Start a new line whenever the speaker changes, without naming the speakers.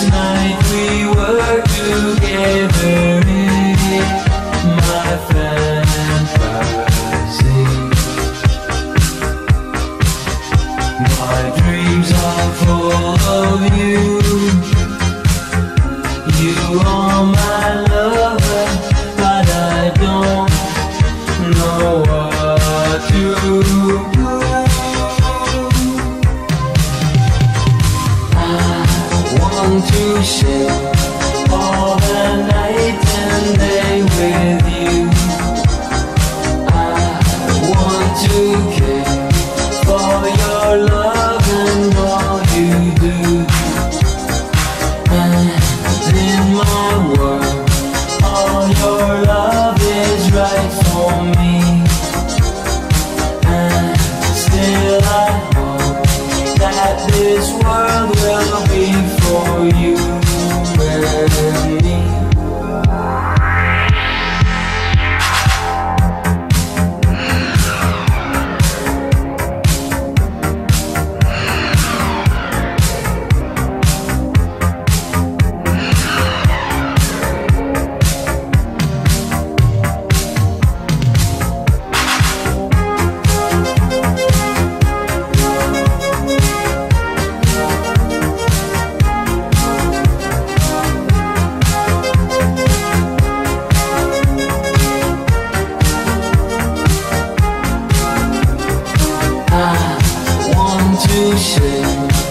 tonight to share all the night and day with you. I want to care for your love and all you do. And in my world, all your love is right for me. And still I hope that this confusion